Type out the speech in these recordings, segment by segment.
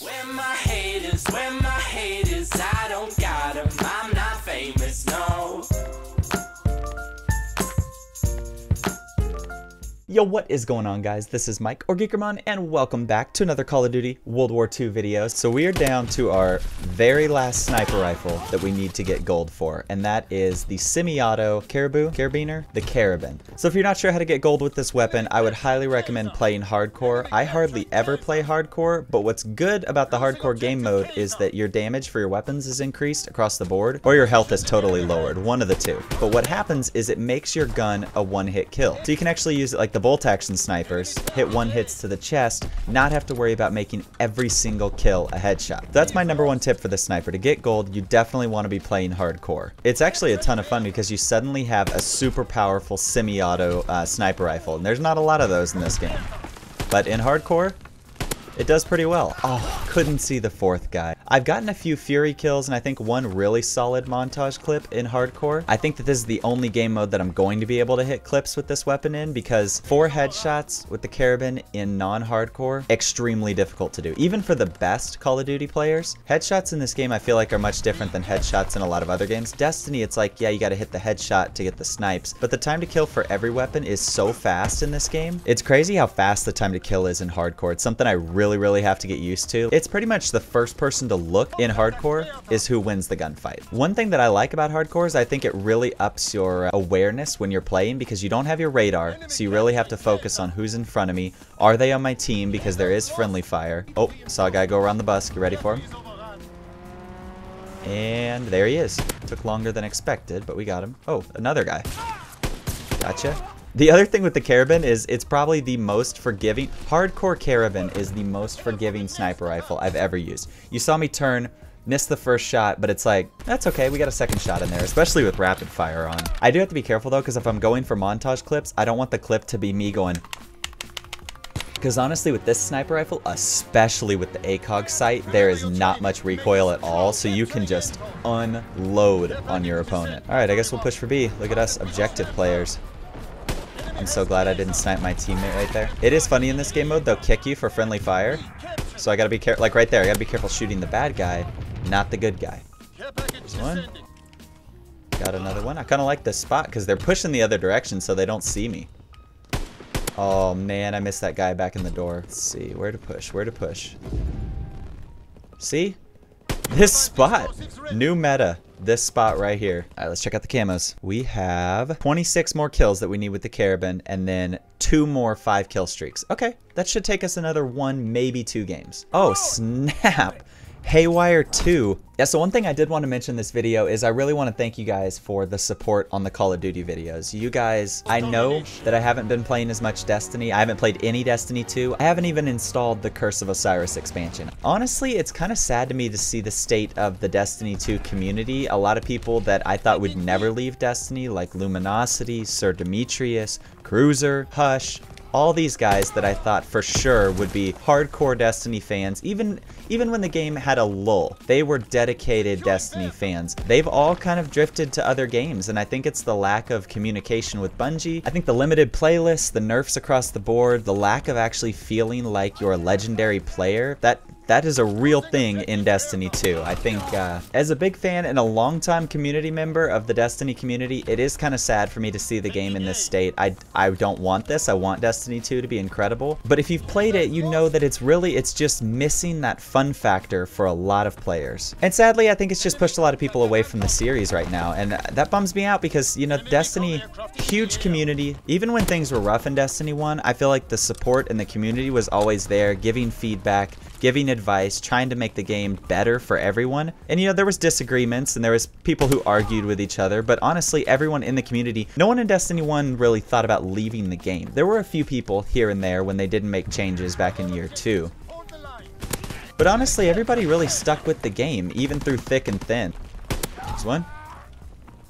Where my haters, where my haters, I don't got 'em. Yo, what is going on guys? This is Mike or Geekermon and welcome back to another Call of Duty World War II video. So we are down to our very last sniper rifle that we need to get gold for and that is the semi-auto Caribou, Carabiner, the Karabin. So if you're not sure how to get gold with this weapon, I would highly recommend playing hardcore. I hardly ever play hardcore, but what's good about the hardcore game mode is that your damage for your weapons is increased across the board or your health is totally lowered, one of the two. But what happens is it makes your gun a one-hit kill. So you can actually use it like the the bolt action snipers, hit one hits to the chest, not have to worry about making every single kill a headshot. That's my number one tip for the sniper. To get gold, you definitely want to be playing hardcore. It's actually a ton of fun because you suddenly have a super powerful semi-auto uh, sniper rifle, and there's not a lot of those in this game. But in hardcore, it does pretty well. Oh, couldn't see the fourth guy. I've gotten a few Fury kills and I think one really solid montage clip in Hardcore. I think that this is the only game mode that I'm going to be able to hit clips with this weapon in because four headshots with the Karabin in non-hardcore, extremely difficult to do. Even for the best Call of Duty players, headshots in this game I feel like are much different than headshots in a lot of other games. Destiny, it's like, yeah, you gotta hit the headshot to get the snipes, but the time to kill for every weapon is so fast in this game. It's crazy how fast the time to kill is in Hardcore. It's something I really, really really have to get used to. It's pretty much the first person to look in hardcore is who wins the gunfight. One thing that I like about hardcore is I think it really ups your uh, awareness when you're playing because you don't have your radar, so you really have to focus on who's in front of me. Are they on my team? Because there is friendly fire. Oh, saw a guy go around the bus. Get ready for him. And there he is. Took longer than expected, but we got him. Oh, another guy. Gotcha. The other thing with the Karabin is it's probably the most forgiving, hardcore Karabin is the most forgiving sniper rifle I've ever used. You saw me turn, miss the first shot, but it's like, that's okay, we got a second shot in there, especially with rapid fire on. I do have to be careful though, because if I'm going for montage clips, I don't want the clip to be me going, because honestly, with this sniper rifle, especially with the ACOG sight, there is not much recoil at all, so you can just unload on your opponent. Alright, I guess we'll push for B. Look at us, objective players. I'm so glad I didn't snipe my teammate right there. It is funny in this game mode, they'll kick you for friendly fire. So I gotta be careful, like right there, I gotta be careful shooting the bad guy, not the good guy. There's one. Got another one. I kind of like this spot because they're pushing the other direction so they don't see me. Oh man, I missed that guy back in the door. Let's see, where to push, where to push. See? This spot, new meta this spot right here. All right, let's check out the camos. We have 26 more kills that we need with the Karabin and then two more five kill streaks. Okay, that should take us another one, maybe two games. Oh, snap. Haywire 2. Yeah, so one thing I did want to mention this video is I really want to thank you guys for the support on the Call of Duty videos. You guys, I know that I haven't been playing as much Destiny. I haven't played any Destiny 2. I haven't even installed the Curse of Osiris expansion. Honestly, it's kind of sad to me to see the state of the Destiny 2 community. A lot of people that I thought would never leave Destiny, like Luminosity, Sir Demetrius, Cruiser, Hush, all these guys that I thought for sure would be hardcore Destiny fans, even even when the game had a lull. They were dedicated Destiny fans. They've all kind of drifted to other games, and I think it's the lack of communication with Bungie. I think the limited playlists, the nerfs across the board, the lack of actually feeling like you're a legendary player, that that is a real thing in Destiny 2. I think uh, as a big fan and a longtime community member of the Destiny community, it is kind of sad for me to see the game in this state. I, I don't want this. I want Destiny 2 to be incredible. But if you've played it, you know that it's really, it's just missing that fun factor for a lot of players. And sadly, I think it's just pushed a lot of people away from the series right now. And that bums me out because, you know, Destiny, huge community. Even when things were rough in Destiny 1, I feel like the support and the community was always there, giving feedback, giving advice, trying to make the game better for everyone. And you know, there was disagreements and there was people who argued with each other, but honestly, everyone in the community, no one in Destiny 1 really thought about leaving the game. There were a few people here and there when they didn't make changes back in year 2. But honestly, everybody really stuck with the game, even through thick and thin. There's one.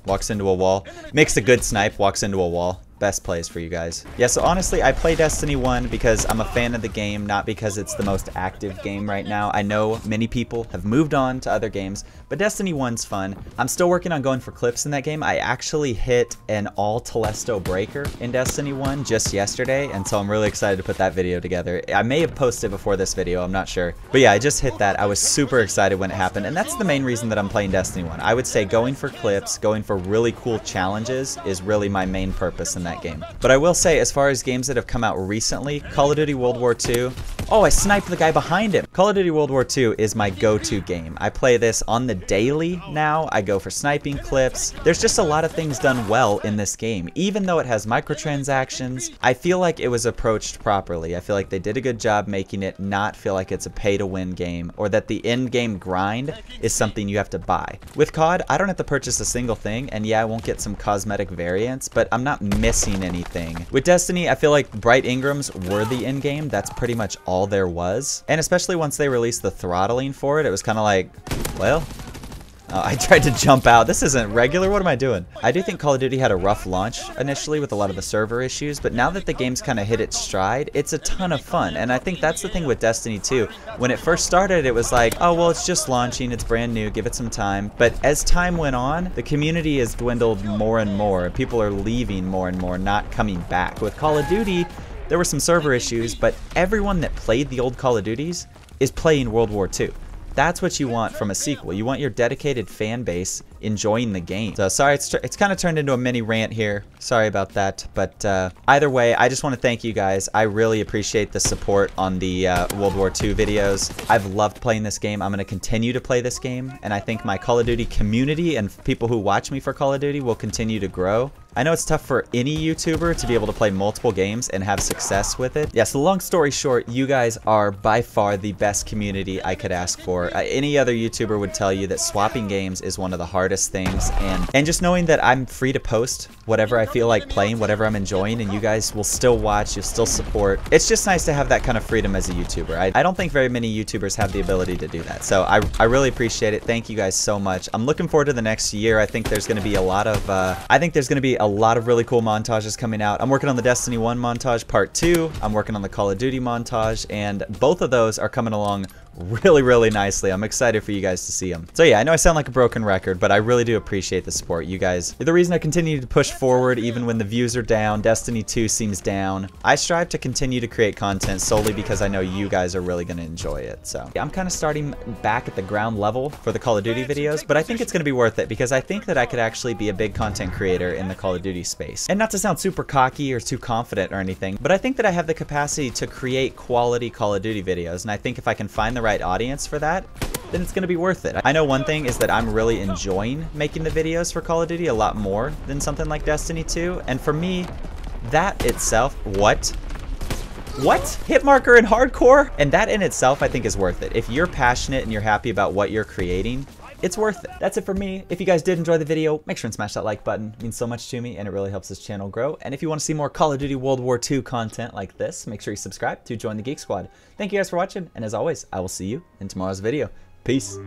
Walks into a wall. Makes a good snipe, walks into a wall. Best plays for you guys. Yeah, so honestly, I play Destiny 1 because I'm a fan of the game, not because it's the most active game right now. I know many people have moved on to other games, but Destiny 1's fun. I'm still working on going for clips in that game. I actually hit an all Telesto breaker in Destiny 1 just yesterday, and so I'm really excited to put that video together. I may have posted before this video, I'm not sure. But yeah, I just hit that. I was super excited when it happened, and that's the main reason that I'm playing Destiny 1. I would say going for clips, going for really cool challenges is really my main purpose in that game. But I will say, as far as games that have come out recently, Call of Duty World War II, oh, I sniped the guy behind him. Call of Duty World War II is my go-to game. I play this on the daily now. I go for sniping clips. There's just a lot of things done well in this game. Even though it has microtransactions, I feel like it was approached properly. I feel like they did a good job making it not feel like it's a pay-to-win game or that the end-game grind is something you have to buy. With COD, I don't have to purchase a single thing, and yeah, I won't get some cosmetic variants, but I'm not missing anything. With Destiny, I feel like Bright Engrams were the end game. That's pretty much all there was. And especially once they released the throttling for it, it was kind of like, well, uh, I tried to jump out. This isn't regular. What am I doing? I do think Call of Duty had a rough launch initially with a lot of the server issues, but now that the game's kind of hit its stride, it's a ton of fun. And I think that's the thing with Destiny 2. When it first started, it was like, oh, well, it's just launching. It's brand new. Give it some time. But as time went on, the community has dwindled more and more. People are leaving more and more, not coming back. With Call of Duty, there were some server issues, but everyone that played the old Call of Duties is playing World War II. That's what you want from a sequel. You want your dedicated fan base enjoying the game. So sorry, it's, it's kind of turned into a mini rant here. Sorry about that. But uh, either way, I just want to thank you guys. I really appreciate the support on the uh, World War II videos. I've loved playing this game. I'm going to continue to play this game. And I think my Call of Duty community and people who watch me for Call of Duty will continue to grow. I know it's tough for any YouTuber to be able to play multiple games and have success with it. Yeah, so long story short, you guys are by far the best community I could ask for. Uh, any other YouTuber would tell you that swapping games is one of the hardest things and and just knowing that I'm free to post whatever I feel like playing, whatever I'm enjoying and you guys will still watch, you'll still support. It's just nice to have that kind of freedom as a YouTuber. I, I don't think very many YouTubers have the ability to do that. So I, I really appreciate it. Thank you guys so much. I'm looking forward to the next year. I think there's going to be a lot of uh, I think there's going to be a lot of really cool montages coming out. I'm working on the Destiny 1 montage part 2. I'm working on the Call of Duty montage, and both of those are coming along really, really nicely. I'm excited for you guys to see them. So yeah, I know I sound like a broken record, but I really do appreciate the support. You guys are the reason I continue to push forward even when the views are down, Destiny 2 seems down. I strive to continue to create content solely because I know you guys are really going to enjoy it. So yeah, I'm kind of starting back at the ground level for the Call of Duty videos, but I think it's going to be worth it because I think that I could actually be a big content creator in the Call of Duty space. And not to sound super cocky or too confident or anything, but I think that I have the capacity to create quality Call of Duty videos. And I think if I can find the right audience for that, then it's going to be worth it. I know one thing is that I'm really enjoying making the videos for Call of Duty a lot more than something like Destiny 2. And for me, that itself, what? What? Hit marker in hardcore? And that in itself, I think is worth it. If you're passionate and you're happy about what you're creating, it's worth it. That's it for me. If you guys did enjoy the video, make sure and smash that like button. It means so much to me and it really helps this channel grow. And if you want to see more Call of Duty World War II content like this, make sure you subscribe to join the Geek Squad. Thank you guys for watching, and as always, I will see you in tomorrow's video. Peace.